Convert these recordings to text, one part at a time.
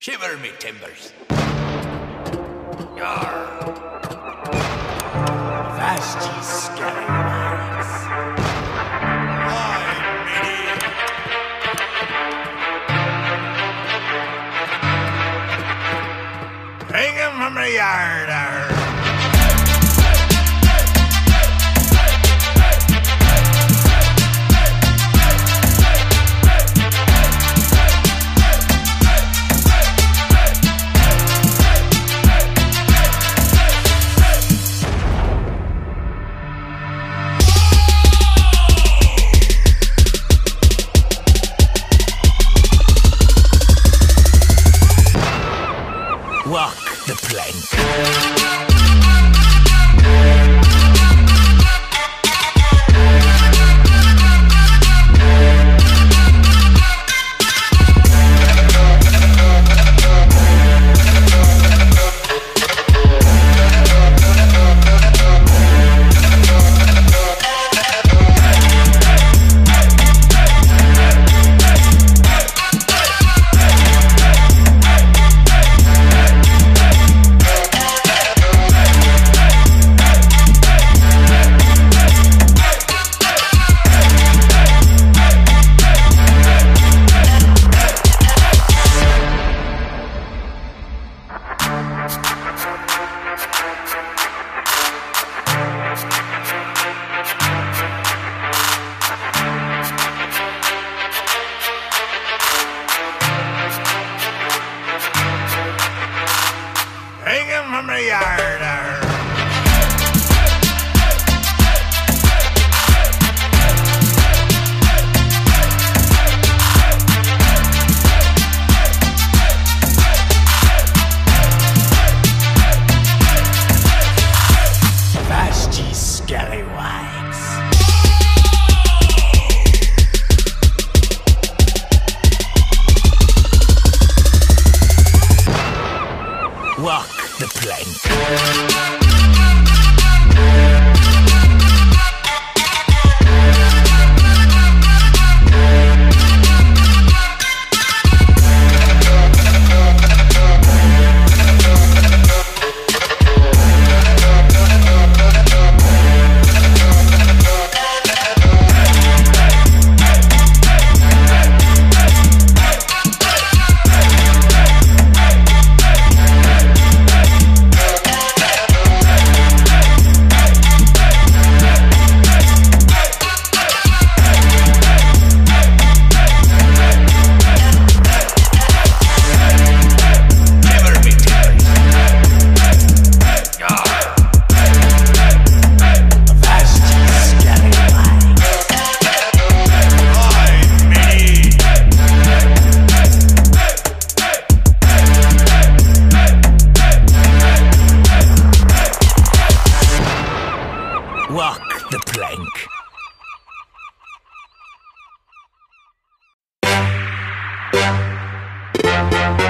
Shiver me timbers. Yar. Vast ye. Aye, middy. Hang him from the yard, Walk the plank.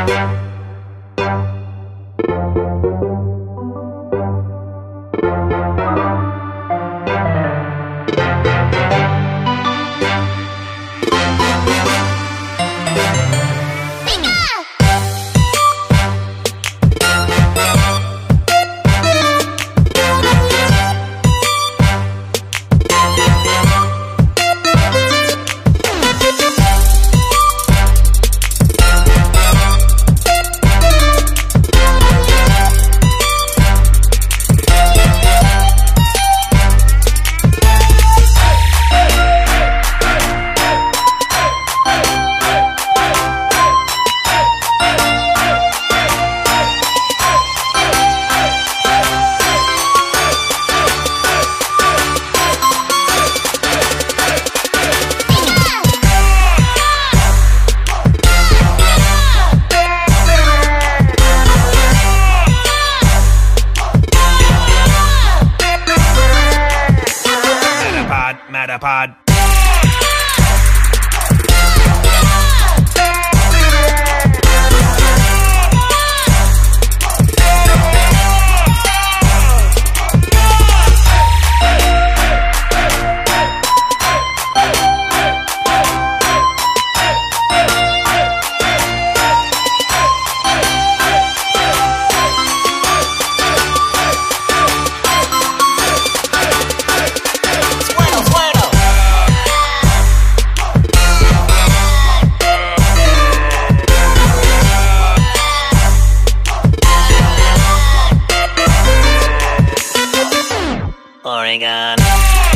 Matapod, Matapod. Oregon.